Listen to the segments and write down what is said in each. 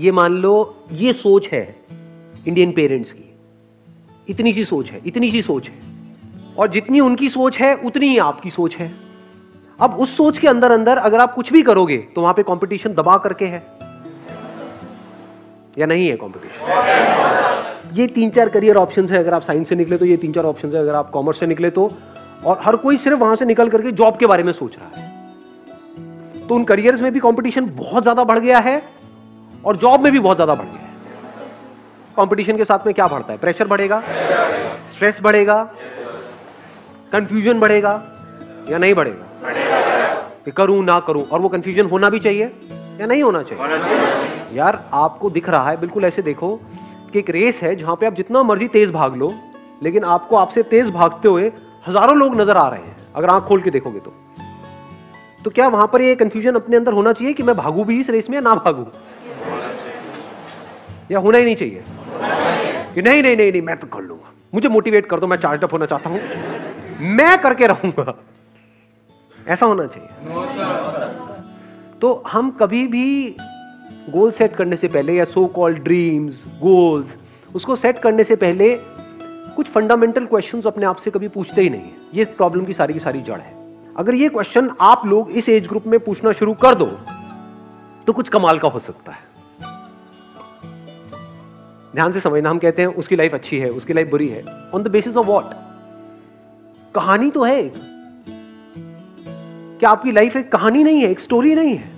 ये मान लो, ये सोच है इंडियन पेरेंट्स की। इतनी सी सोच है, इतनी सी सोच है। और जितनी उनकी सोच है, उतनी ही आपकी सोच है। अब उस सोच के अंदर अंदर अगर आप कुछ भी करोगे तो वहाँ पे कंपटीशन दबा करके है। या नहीं है कंपटीशन ये तीन चार करियर ऑप्शन है, अगर आप साइंस से निकले तो ये तीन चार ऑप्शन है, अगर आप कॉमर्स से निकले तो। और हर कोई सिर्फ़ वहाँ से निकल करके जॉब के बारे में सोच रहा है। तो उन करियर्स में भी कंपटीशन बहुत ज़्यादा बढ़ गया है। और जॉब में भी बहुत ज़्यादा बढ़ गया है। कंपटीशन के साथ में क्या बढ़ता है? प्रेशर बढ़ेगा? स्ट्रेस बढ़ेगा? कंफ्यूजन बढ़ेगा? या नहीं बढ़ेगा? कि करूँ ना करूँ? और वो कंफ्यूजन होना भी चाहिए या नहीं होना चाहिए, होना चाहिए। यार आपको दिख रहा है बिल्कुल ऐसे देखो कि एक रेस है जहाँ पे आप जितना मर्ज़ी तेज भाग लो लेकिन आपको आपसे तेज भागते हुए हज़ारों लोग नज़र आ रहे हैं अगर आँख खोल के देखोगे तो। तो क्या वहाँ पर ये कंफ्यूजन अपने अंदर होना चाहिए कि मैं भागू भी इस रेस में या ना भागू? या होना ही नहीं चाहिए। कि नहीं नहीं नहीं नहीं, मैं तो कर लूँगा। मुझे मोटिवेट कर दो, मैं चार्ज अप होना चाहता हूँ। मैं करके रहूँगा। ऐसा होना चाहिए। तो हम कभी भी गोल सेट करने से पहले या सो कॉल्ड ड्रीम्स गोल्स उसको सेट करने से पहले कुछ फंडामेंटल क्वेश्चंस अपने आप से कभी पूछते ही नहीं ये प्रॉब्लम की सारी की सारी जड़ है। अगर ये क्वेश्चन आप लोग इस एज ग्रुप में पूछना शुरू कर दो तो कुछ कमाल का हो सकता है। ध्यान से समझना, हम कहते हैं, उसकी लाइफ अच्छी है, उसकी लाइफ बुरी है। On the basis of what कहानी तो है क्या आपकी लाइफ एक कहानी नहीं है, एक स्टोरी नहीं है?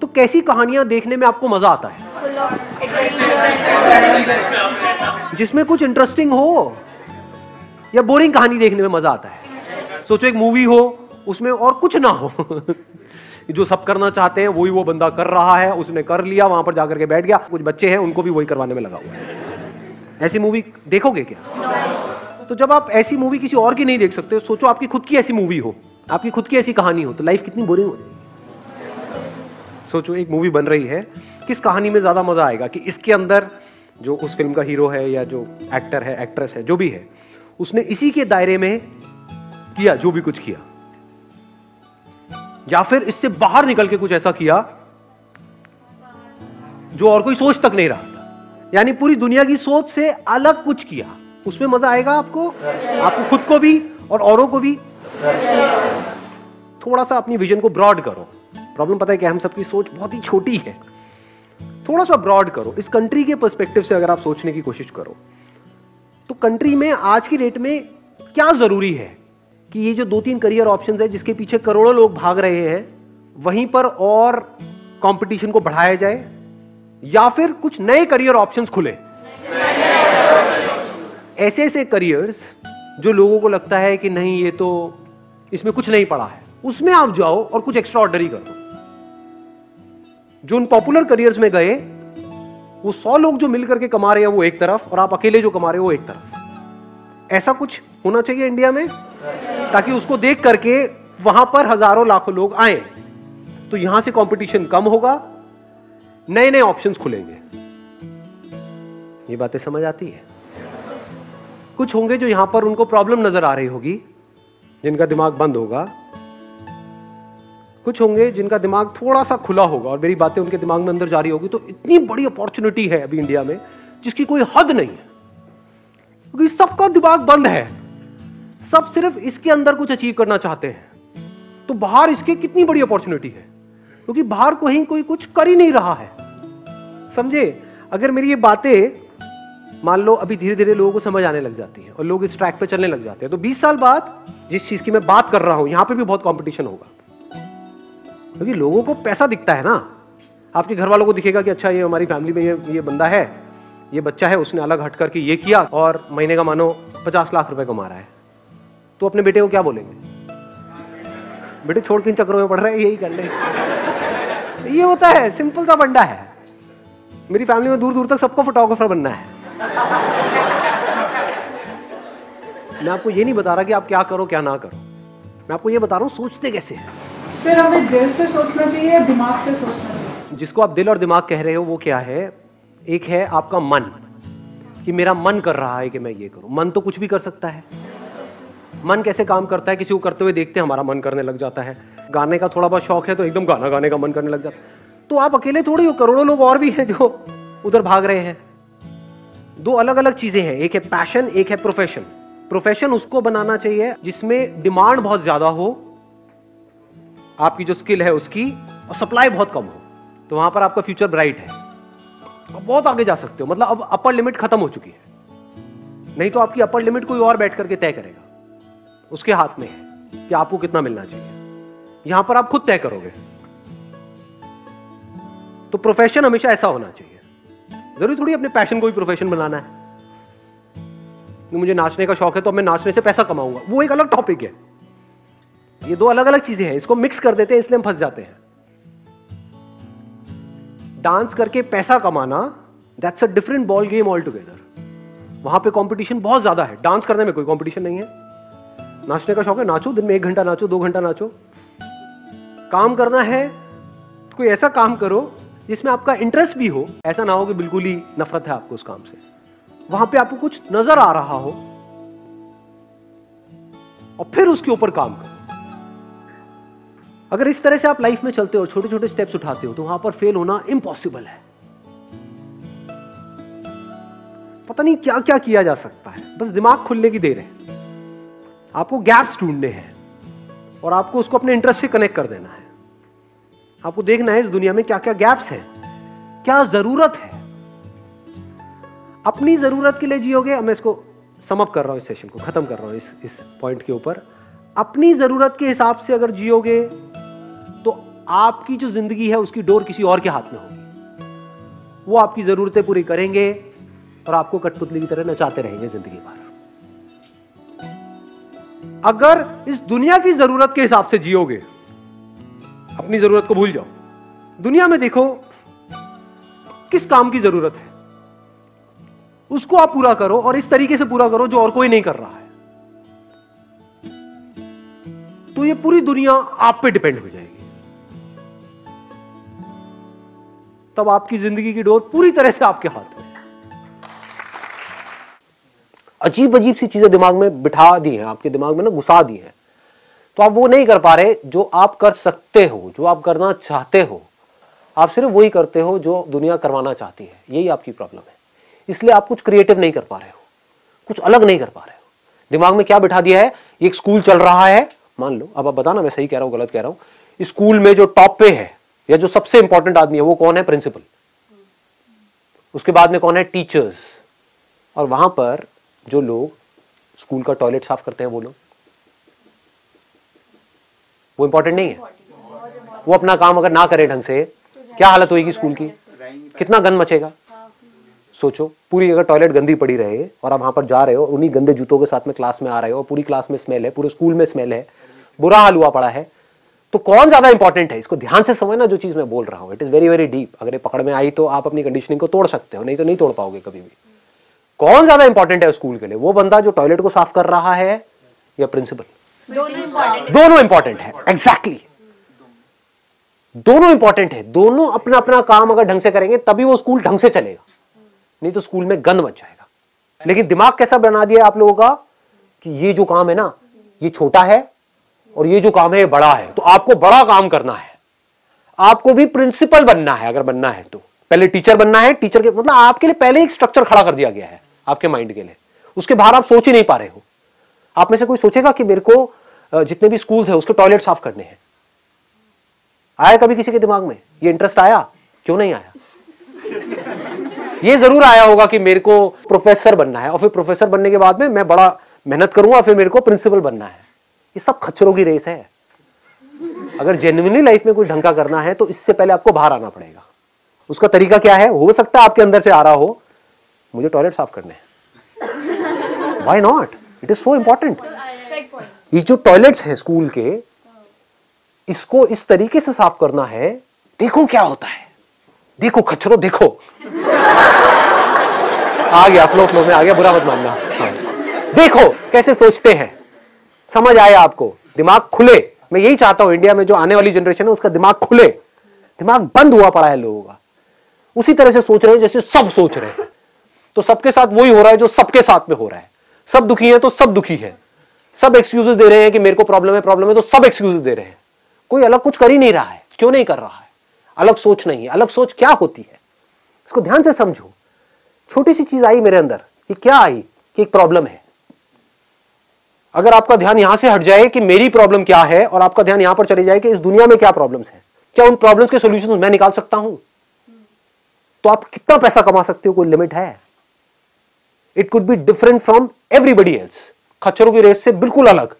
तो कैसी कहानियाँ देखने में आपको मज़ा आता है? जिसमें कुछ इंटरेस्टिंग हो, या बोरिंग कहानी देखने में मज़ा आता है। सोचो एक मूवी हो, उसमें और कुछ ना हो। जो सब करना चाहते हैं वही वो बंदा कर रहा है उसने कर लिया वहाँ पर जाकर के बैठ गया। कुछ बच्चे हैं उनको भी वही करवाने में लगा हुआ है। ऐसी मूवी देखोगे क्या? तो जब आप ऐसी मूवी किसी और की नहीं देख सकते सोचो आपकी खुद की ऐसी मूवी हो। आपकी खुद की ऐसी कहानी हो तो लाइफ कितनी बोरिंग हो। जाएगी सोचो एक मूवी बन रही है किस कहानी में ज़्यादा मज़ा आएगा कि इसके अंदर जो उस फ़िल्म का हीरो है या जो एक्टर है एक्ट्रेस है जो भी है उसने इसी के दायरे में किया जो भी कुछ किया। या फिर इससे बाहर निकल के कुछ ऐसा किया जो और कोई सोच तक नहीं रहा था। यानी पूरी दुनिया की सोच से अलग कुछ किया। उसमें मज़ा आएगा आपको? आपको खुद को भी और औरों को भी। थोड़ा सा अपनी विजन को ब्रॉड करो। प्रॉब्लम पता है कि हम सबकी सोच बहुत ही छोटी है। थोड़ा सा ब्रॉड करो। इस कंट्री के पर्सपेक्टिव से अगर आप सोचने की कोशिश करो तो कंट्री में आज की डेट में क्या ज़रूरी है? कि ये जो दो तीन करियर ऑप्शंस है, जिसके पीछे करोड़ों लोग भाग रहे हैं, वहीं पर और कंपटीशन को बढ़ाया जाए, या फिर कुछ नए करियर ऑप्शंस खुले। ऐसे ऐसे करियर्स जो लोगों को लगता है कि नहीं, ये तो इसमें कुछ नहीं पड़ा है, उसमें आप जाओ और कुछ एक्स्ट्रा ऑर्डरी करो। जो उन पॉपुलर करियर्स में गए, वो सौ लोग जो मिलकर के कमा रहे हैं वो एक तरफ़ और आप अकेले जो कमा रहे हो वो एक तरफ़। ऐसा कुछ होना चाहिए इंडिया में? ताकि उसको देख करके वहाँ पर हज़ारों लाखों लोग आए। तो यहाँ से कंपटीशन कम होगा। नए नए ऑप्शंस खुलेंगे। ये बातें समझ आती है। कुछ होंगे जो यहाँ पर उनको प्रॉब्लम नज़र आ रही होगी, जिनका दिमाग बंद होगा। कुछ होंगे जिनका दिमाग थोड़ा सा खुला होगा और मेरी बातें उनके दिमाग में अंदर जा रही होगी। तो इतनी बड़ी अपॉर्चुनिटी है अभी इंडिया में, जिसकी कोई हद नहीं है। क्योंकि सबका दिमाग बंद है। सब सिर्फ़ इसके अंदर कुछ अचीव करना चाहते हैं। तो बाहर इसके कितनी बड़ी अपॉर्चुनिटी है? क्योंकि तो बाहर कहीं कोई कुछ कर ही नहीं रहा है। समझे? अगर मेरी ये बातें, मान लो, अभी धीरे धीरे लोगों को समझ आने लग जाती है और लोग इस ट्रैक पे चलने लग जाते हैं तो 20 साल बाद जिस चीज़ की मैं बात कर रहा हूँ, यहाँ पे भी बहुत कंपटीशन होगा। क्योंकि तो लोगों को पैसा दिखता है ना। आपके घर वालों को दिखेगा कि अच्छा ये हमारी फैमिली में ये ये बंदा है, ये बच्चा है, उसने अलग हट करके ये किया और महीने का मानो पचास लाख रुपए कमा रहा है। तो अपने बेटे को क्या बोलेंगे? बेटे छोड़ किन चक्रों में पड़ रहे है यही कर ले ये होता है सिंपल सा बंडा है। मेरी फैमिली में दूर दूर तक सबको फोटोग्राफर बनना है। मैं आपको ये नहीं बता रहा कि आप क्या करो क्या ना करो। मैं आपको ये बता रहा हूँ सोचते कैसे हैं? सर हमें दिल से सोचना चाहिए या दिमाग से सोचना चाहिए। जिसको आप दिल और दिमाग कह रहे हो वो क्या है? एक है आपका मन कि मेरा मन कर रहा है कि मैं ये करूँ। मन तो कुछ भी कर सकता है। मन कैसे काम करता है, किसी को करते हुए देखते हैं, हमारा मन करने लग जाता है। गाने का थोड़ा बहुत शौक है तो एकदम गाना गाने का मन करने लग जाता है। तो आप अकेले थोड़ी हो, करोड़ों लोग और भी हैं जो उधर भाग रहे हैं। दो अलग अलग चीज़ें हैं, एक है पैशन एक है प्रोफेशन प्रोफेशन उसको बनाना चाहिए जिसमें डिमांड बहुत ज़्यादा हो, आपकी जो स्किल है उसकी, और सप्लाई बहुत कम हो। तो वहाँ पर आपका फ्यूचर ब्राइट है। आप बहुत आगे जा सकते हो मतलब अब अपर लिमिट खत्म हो चुकी है। नहीं तो आपकी अपर लिमिट कोई और बैठ करके तय करेगा। उसके हाथ में है कि आपको कितना मिलना चाहिए। यहाँ पर आप खुद तय करोगे। तो प्रोफेशन हमेशा ऐसा होना चाहिए। ज़रूरी थोड़ी अपने पैशन को भी प्रोफेशन बनाना है। मुझे नाचने का शौक है तो मैं नाचने से पैसा कमाऊँगा। वो एक अलग टॉपिक है। ये दो अलग अलग चीज़ें हैं। इसको मिक्स कर देते हैं, इसलिए हम फंस जाते हैं। डांस करके पैसा कमाना that's a different ball game all together वहाँ पे कंपटीशन बहुत ज़्यादा है। डांस करने में कोई कंपटीशन नहीं है। नाचने का शौक है, नाचो, दिन में एक घंटा नाचो, दो घंटा नाचो। काम करना है, कोई ऐसा काम करो जिसमें आपका इंटरेस्ट भी हो। ऐसा ना हो कि बिल्कुल ही नफरत है आपको उस काम से। वहाँ पे आपको कुछ नज़र आ रहा हो और फिर उसके ऊपर काम करो। अगर इस तरह से आप लाइफ में चलते हो छोटे छोटे स्टेप्स उठाते हो तो वहाँ पर फेल होना इम्पॉसिबल है। पता नहीं क्या क्या किया जा सकता है। बस दिमाग खुलने की देर है। आपको गैप्स ढूँढने हैं और आपको उसको अपने इंटरेस्ट से कनेक्ट कर देना है। आपको देखना है इस दुनिया में क्या क्या गैप्स हैं, क्या ज़रूरत है। अपनी ज़रूरत के लिए जियोगे मैं इसको समअप कर रहा हूँ इस सेशन को, खत्म कर रहा हूँ इस इस पॉइंट के ऊपर। अपनी ज़रूरत के हिसाब से अगर जियोगे तो आपकी जो ज़िंदगी है, उसकी डोर किसी और के हाथ में होगी। वो आपकी जरूरतें पूरी करेंगे और आपको कठपुतली की तरह नचाते रहेंगे ज़िंदगी भर। अगर इस दुनिया की ज़रूरत के हिसाब से जियोगे, अपनी ज़रूरत को भूल जाओ। दुनिया में देखो, किस काम की ज़रूरत है। उसको आप पूरा करो और इस तरीके से पूरा करो जो और कोई नहीं कर रहा है। तो ये पूरी दुनिया आप पे डिपेंड हो जाएगी। तब आपकी ज़िंदगी की डोर पूरी तरह से आपके हाथ में अजीब अजीब सी चीज़ें दिमाग में बिठा दी हैं, आपके दिमाग में ना घुसा दी हैं। तो आप वो नहीं कर पा रहे जो आप कर सकते हो, जो आप करना चाहते हो। आप सिर्फ़ वही करते हो जो दुनिया करवाना चाहती है। यही आपकी प्रॉब्लम है। इसलिए आप कुछ क्रिएटिव नहीं कर पा रहे हो। कुछ अलग नहीं कर पा रहे हो। दिमाग में क्या बिठा दिया है? एक स्कूल चल रहा है। मान लो, अब आप बताना, मैं सही कह रहा हूँ, गलत कह रहा हूँ। स्कूल में जो टॉप पे है, या जो सबसे इंपॉर्टेंट आदमी है, वो कौन है? प्रिंसिपल उसके बाद में कौन है? टीचर्स और वहाँ पर जो लोग स्कूल का टॉयलेट साफ़ करते हैं वो लोग? वो इंपॉर्टेंट नहीं है? वो अपना काम अगर ना करे ढंग से, क्या हालत होगी स्कूल की? कितना गंद मचेगा? सोचो, पूरी अगर टॉयलेट गंदी पड़ी रहे और आप वहाँ पर जा रहे हो, उन्हीं गंदे जूतों के साथ में क्लास में आ रहे हो पूरी क्लास में स्मेल है, पूरे स्कूल में स्मेल है, बुरा हाल हुआ पड़ा है तो कौन ज़्यादा इंपॉर्टेंट है? इसको ध्यान से समझना जो चीज़ मैं बोल रहा हूँ। It is very very deep अगर पकड़ में आई तो आप अपनी कंडीशनिंग को तोड़ सकते हो, नहीं तो नहीं तोड़ पाओगे कभी भी। कौन ज़्यादा इंपॉर्टेंट है स्कूल के लिए? वो बंदा जो टॉयलेट को साफ़ कर रहा है या प्रिंसिपल दोनों इंपॉर्टेंट है। एग्जैक्टली दोनों इंपॉर्टेंट है। दोनों अपना अपना काम अगर ढंग से करेंगे तभी वो स्कूल ढंग से चलेगा। नहीं तो स्कूल में गंद मच जाएगा। लेकिन दिमाग कैसा बना दिया आप लोगों का कि ये जो काम है ना ये छोटा है और ये जो काम है ये बड़ा है। तो आपको बड़ा काम करना है। आपको भी प्रिंसिपल बनना है अगर बनना है तो। पहले टीचर बनना है। टीचर के मतलब आपके लिए पहले एक स्ट्रक्चर खड़ा कर दिया गया है। आपके माइंड के लिए। उसके बाहर आप सोच ही नहीं पा रहे हो। आप में से कोई सोचेगा कि मेरे को जितने भी स्कूल है, उसके टॉयलेट साफ़ करने हैं। आया कभी किसी के दिमाग में? ये इंटरेस्ट आया? क्यों नहीं आया? ये ज़रूर आया होगा कि मेरे को प्रोफेसर बनना है। और फिर प्रोफेसर बनने के बाद में मैं बड़ा मेहनत करूँगा, फिर मेरे को प्रिंसिपल बनना है। ये सब खच्चरों की रेस है। अगर जेन्युइनली लाइफ में कोई ढंका करना है तो इससे पहले आपको बाहर आना पड़ेगा। उसका तरीका क्या है? हो सकता है आपके अंदर से आ रहा हो मुझे टॉयलेट साफ़ करने हैं। Why not it is so important ये जो टॉयलेट्स है स्कूल के इसको इस तरीके से साफ़ करना है देखो क्या होता है। देखो खच्चरो देखो। आ गया फ्लो फ्लो में आ गया बुरा मत मानना। हाँ। देखो कैसे सोचते हैं। समझ आया आपको? दिमाग खुले। मैं यही चाहता हूँ इंडिया में जो आने वाली जनरेशन है उसका दिमाग खुले। दिमाग बंद हुआ पड़ा है लोगों का। उसी तरह से सोच रहे हैं जैसे सब सोच रहे हैं। तो सबके साथ वही हो रहा है जो सबके साथ में हो रहा है। सब दुखी है तो सब दुखी है। सब एक्सक्यूज दे रहे हैं कि मेरे को प्रॉब्लम है प्रॉब्लम है तो सब एक्सक्यूज दे रहे हैं। कोई अलग कुछ कर ही नहीं रहा है। क्यों नहीं कर रहा है? अलग सोच नहीं है। अलग सोच क्या होती है? इसको ध्यान से समझो। छोटी सी चीज़ आई मेरे अंदर कि क्या आई? कि एक प्रॉब्लम है। अगर आपका ध्यान यहाँ से हट जाए कि मेरी प्रॉब्लम क्या है और आपका ध्यान यहाँ पर चले जाए कि इस दुनिया में क्या प्रॉब्लम्स है, क्या उन प्रॉब्लम्स के सोल्यूशन मैं निकाल सकता हूँ? तो आप कितना पैसा कमा सकते हो? कोई लिमिट है? It could be different from everybody else खच्चरों की रेस से बिल्कुल अलग।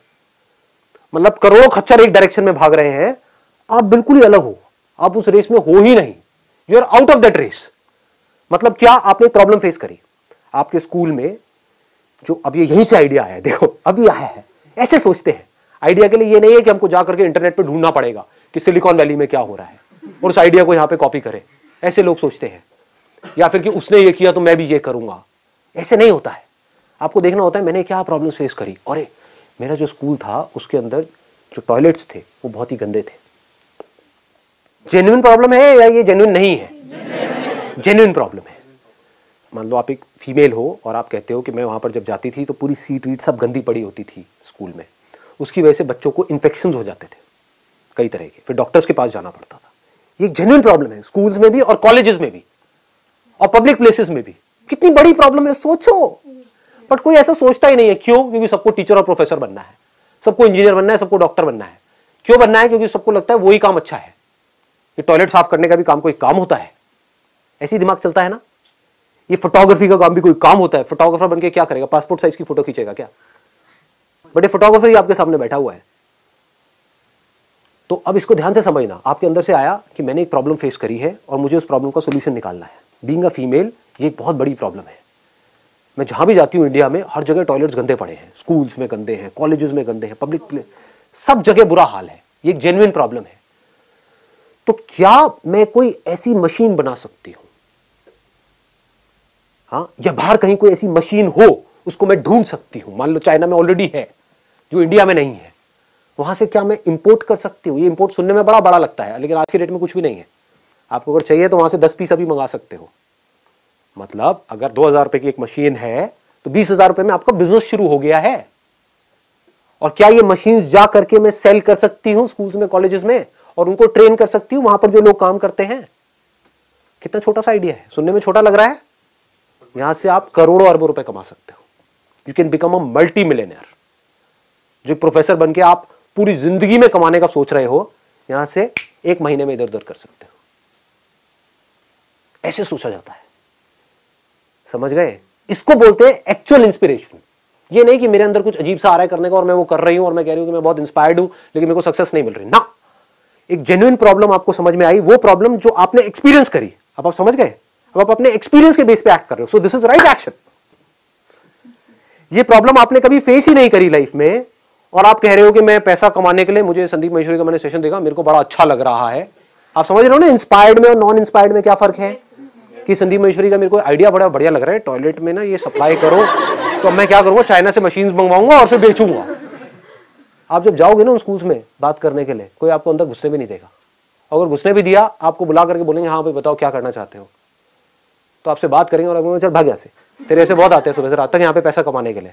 मतलब करोड़ों खच्चर एक डायरेक्शन में भाग रहे हैं। आप बिल्कुल ही अलग हो। आप उस रेस में हो ही नहीं। You are out of that race मतलब क्या आपने प्रॉब्लम फेस करी? आपके स्कूल में जो अब ये यहीं से आइडिया आया देखो, अभी आया है। ऐसे सोचते हैं। आइडिया के लिए ये नहीं है कि हमको जाकर के इंटरनेट पे ढूंढना पड़ेगा कि सिलिकॉन वैली में क्या हो रहा है और उस आइडिया को यहाँ पे कॉपी करें। ऐसे लोग सोचते हैं। या फिर कि उसने ये किया तो मैं भी ये करूँगा। ऐसे नहीं होता है। आपको देखना होता है, मैंने क्या प्रॉब्लम फेस करी? अरे, मेरा जो स्कूल था, उसके अंदर जो टॉयलेट्स थे, वो बहुत ही गंदे थे। जेन्युइन प्रॉब्लम है या ये जेन्युइन नहीं है? जेन्युइन प्रॉब्लम है। मान लो आप एक फीमेल हो और आप कहते हो कि मैं वहाँ पर जब जाती थी तो पूरी सीट वीट सब गंदी पड़ी होती थी स्कूल में। उसकी वजह से बच्चों को इन्फेक्शन हो जाते थे, कई तरह के। फिर डॉक्टर्स के पास जाना पड़ता था। ये जेन्युइन प्रॉब्लम है स्कूल्स में भी और कॉलेजेस में भी और पब्लिक प्लेसेस में भी। कितनी बड़ी प्रॉब्लम है, सोचो। बट कोई ऐसा सोचता ही नहीं है, क्यों? क्योंकि सबको टीचर और प्रोफेसर बनना है। सबको इंजीनियर बनना है, सबको डॉक्टर बनना है। क्यों बनना है? क्योंकि सबको लगता है वही काम अच्छा है। कि टॉयलेट साफ़ करने का भी काम कोई काम होता है। ऐसी दिमाग चलता है ना? ये फोटोग्राफी का काम भी कोई काम होता है। फोटोग्राफर बनके क्या करेगा? पासपोर्ट साइज़ की फ़ोटो खींचेगा क्या? बट ये फोटोग्राफर ही आपके सामने बैठा हुआ है। तो अब इसको ध्यान से समझना। आपके अंदर से आया कि मैंने एक प्रॉब्लम फेस करी है और मुझे उस प्रॉब्लम का सोल्यूशन निकालना है। बींग अ फीमेल ये एक बहुत बड़ी प्रॉब्लम है। मैं जहाँ भी जाती हूँ इंडिया में, हर जगह टॉयलेट्स गंदे पड़े हैं। स्कूल्स में गंदे हैं कॉलेजेस में गंदे हैं पब्लिक प्लेस सब जगह बुरा हाल है। ये एक जेन्युइन प्रॉब्लम है। तो क्या मैं कोई ऐसी मशीन बना सकती हूँ? हाँ या बाहर कहीं कोई ऐसी मशीन हो, उसको मैं ढूंढ सकती हूँ। मान लो चाइना में ऑलरेडी है, जो इंडिया में नहीं है। वहाँ से क्या मैं इंपोर्ट कर सकती हूँ? ये इंपोर्ट सुनने में बड़ा बड़ा लगता है, लेकिन आज के डेट में कुछ भी नहीं है। आपको अगर चाहिए तो वहाँ से दस पीस अभी मंगा सकते हो। मतलब अगर दो हज़ार रुपए की एक मशीन है तो बीस हज़ार रुपए में आपका बिज़नेस शुरू हो गया है। और क्या ये मशीन जा करके मैं सेल कर सकती हूँ स्कूल्स में कॉलेजेस में? और उनको ट्रेन कर सकती हूँ, वहाँ पर जो लोग काम करते हैं? कितना छोटा सा आइडिया है? सुनने में छोटा लग रहा है? यहाँ से आप करोड़ों अरबों रुपए कमा सकते हो। You can become a multi millionaire जो प्रोफेसर बन के आप पूरी ज़िंदगी में कमाने का सोच रहे हो, यहाँ से एक महीने में इधर उधर कर सकते हो। ऐसे सोचा जाता है। समझ गए? इसको बोलते हैं एक्चुअल इंस्पिरेशन ये नहीं कि मेरे अंदर कुछ अजीब सा आ रहा है करने का और मैं वो कर रही हूँ और मैं कह रही हूँ कि मैं बहुत इंस्पायर्ड हूँ, लेकिन मेरे को सक्सेस नहीं मिल रही। ना! एक जेन्युइन प्रॉब्लम आपको समझ में आई, वो प्रॉब्लम जो आपने एक्सपीरियंस करी। अब आप समझ गए? अब आप अपने एक्सपीरियंस के बेस पे एक्ट कर रहे हो। So this is right action ये प्रॉब्लम आपने कभी फेस ही नहीं करी लाइफ में और आप कह रहे हो कि मैं पैसा कमाने के लिए, मुझे संदीप महेश्वरी का मैंने सेशन देखा, मेरे को बड़ा अच्छा लग रहा है। आप समझ रहे हो ना इंस्पायर्ड में और नॉन इंस्पायर्ड में क्या फ़र्क है? कि संदीप महेश्वरी का मेरे को आइडिया बड़ा बढ़िया लग रहा है। टॉयलेट में ना ये सप्लाई करो तो मैं क्या करूँगा? चाइना से मशीन मंगवाऊँगा और फिर बेचूँगा। आप जब जाओगे ना उन स्कूल्स में बात करने के लिए, कोई आपको अंदर घुसने भी नहीं देगा। अगर घुसने भी दिया, आपको बुला करके बोलेंगे हाँ भाई, बताओ क्या करना चाहते हो? तो आपसे बात करेंगे और चल, भाग से। तेरे ऐसे बहुत आते हैं सुबह से रात तक, यहाँ पे पैसा कमाने के लिए।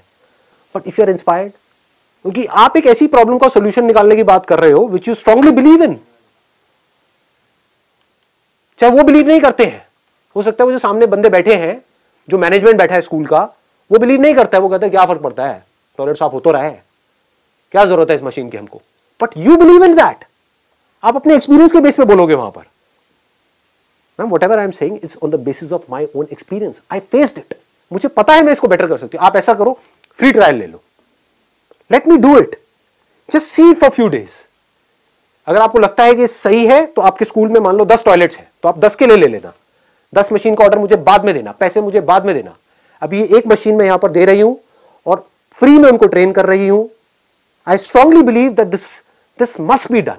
But if you are inspired क्योंकि आप एक ऐसी प्रॉब्लम का सोल्यूशन निकालने की बात कर रहे हो which you strongly believe in चाहे वो बिलीव नहीं करते हैं। हो सकता है वो जो सामने बंदे बैठे हैं, जो मैनेजमेंट बैठा है स्कूल का, वो बिलीव नहीं करता है, वो कहता है, क्या फ़र्क पड़ता है? टॉयलेट साफ़ हो तो रहा है। क्या ज़रूरत है इस मशीन की हमको? But you believe in that आप अपने एक्सपीरियंस के बेस पे बोलोगे वहाँ पर। Ma'am whatever I am saying it's on the basis of my own experience I faced it मुझे पता है मैं इसको बेटर कर सकती हूँ। आप ऐसा करो फ्री ट्रायल ले लो। Let me do it just see it for few days अगर आपको लगता है कि सही है तो आपके स्कूल में मान लो दस टॉयलेट्स है तो आप दस के लिए ले लेना। दस मशीन का ऑर्डर मुझे बाद में देना, पैसे मुझे बाद में देना। अभी ये एक मशीन में यहाँ पर दे रही हूँ और फ्री में उनको ट्रेन कर रही हूँ। I strongly believe that this this must be done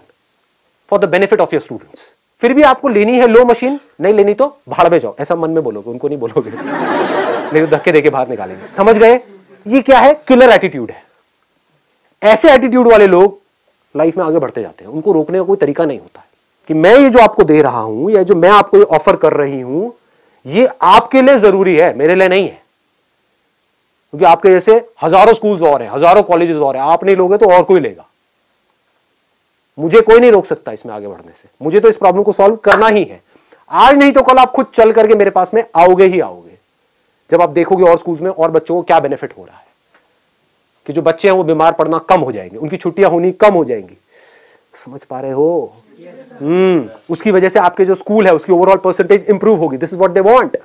for the benefit of your students फिर भी आपको लेनी है लो मशीन नहीं लेनी तो भाड़ में जाओ। ऐसा मन में बोलोगे, उनको नहीं बोलोगे। लेकिन धक्के देके बाहर निकालेंगे। समझ गए? ये क्या है? किलर एटीट्यूड है। ऐसे एटीट्यूड वाले लोग लाइफ में आगे बढ़ते जाते हैं। उनको रोकने का कोई तरीका नहीं होता है। कि मैं ये जो आपको दे रहा हूँ, या जो मैं आपको ये ऑफ़र कर रही हूँ, ये आपके लिए ज़रूरी है, मेरे लिए नहीं है। क्योंकि आपके जैसे हज़ारों स्कूल्स और हैं, हज़ारों कॉलेजेस और हैं, आप नहीं लोगे तो और कोई लेगा। मुझे कोई नहीं रोक सकता इसमें आगे बढ़ने से। मुझे तो इस प्रॉब्लम को सॉल्व करना ही है। आज नहीं तो कल आप खुद चल करके मेरे पास में आओगे ही आओगे। जब आप देखोगे और स्कूल्स में और बच्चों को क्या बेनिफिट हो रहा है। कि जो बच्चे हैं वो बीमार पड़ना कम हो जाएँगे, उनकी छुट्टियाँ होनी कम हो जाएँगी। समझ पा रहे हो? हम्म yes, उसकी वजह से आपके जो स्कूल है उसकी ओवरऑल परसेंटेज इंप्रूव होगी। This is what they want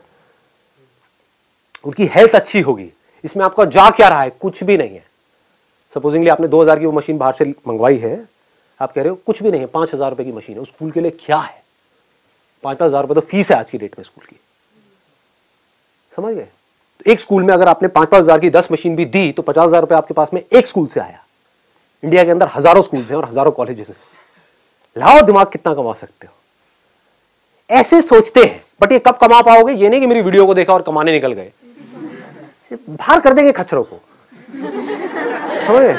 उनकी हेल्थ अच्छी होगी। इसमें आपका जा क्या रहा है? कुछ भी नहीं है। सपोजिंगली आपने 2000 की वो मशीन बाहर से मंगवाई है। आप कह रहे हो कुछ भी नहीं है। पाँच हज़ार रुपए की मशीन है। स्कूल के लिए क्या है? पाँच पाँच हज़ार रुपए तो फ़ीस है आज की डेट में स्कूल की। समझ गए? तो एक स्कूल में अगर आपने पाँच पाँच हज़ार की दस मशीन भी दी तो पचास हज़ार रुपए आपके पास में एक स्कूल से आया। इंडिया के अंदर हज़ारों स्कूल हैं और हज़ारों कॉलेजेस हैं। लाओ दिमाग कितना कमा सकते हो। ऐसे सोचते हैं बट ये कब कमा पाओगे, ये नहीं कि मेरी वीडियो को देखा और कमाने निकल गए। बाहर कर देंगे खच्चरों को। समझे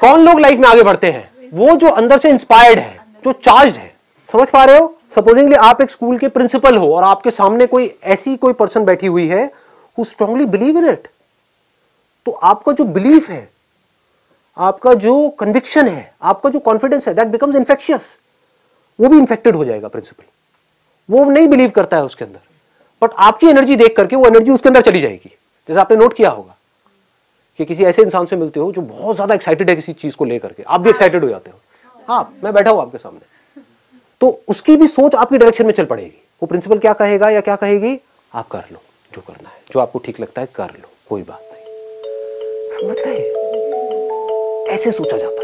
कौन लोग लाइफ में आगे बढ़ते हैं? वो जो अंदर से इंस्पायर्ड है, जो चार्ज है। समझ पा रहे हो? सपोजिंगली आप एक स्कूल के प्रिंसिपल हो और आपके सामने कोई ऐसी कोई पर्सन बैठी हुई है who strongly believe in it तो आपका जो बिलीफ है आपका जो कन्विक्शन है, आपका जो कॉन्फिडेंस है दैट बिकम्स इन्फेक्शियस वो भी इन्फेक्टेड हो जाएगा प्रिंसिपल वो नहीं बिलीव करता है उसके अंदर. बट आपकी एनर्जी देख करके वो एनर्जी उसके अंदर चली जाएगी. जैसे आपने नोट किया होगा कि किसी ऐसे इंसान से मिलते हो जो बहुत ज़्यादा एक्साइटेड है किसी चीज़ को लेकर के. आप भी एक्साइटेड हो जाते हो. हाँ मैं बैठा हूँ आपके सामने. तो उसकी भी सोच आपकी डायरेक्शन में चल पड़ेगी. वो प्रिंसिपल क्या कहेगा या क्या कहेगी? आप कर लो. जो करना है. जो आपको ठीक लगता है, कर लो. कोई बात नहीं. समझ गए? ऐसे सोचा जाता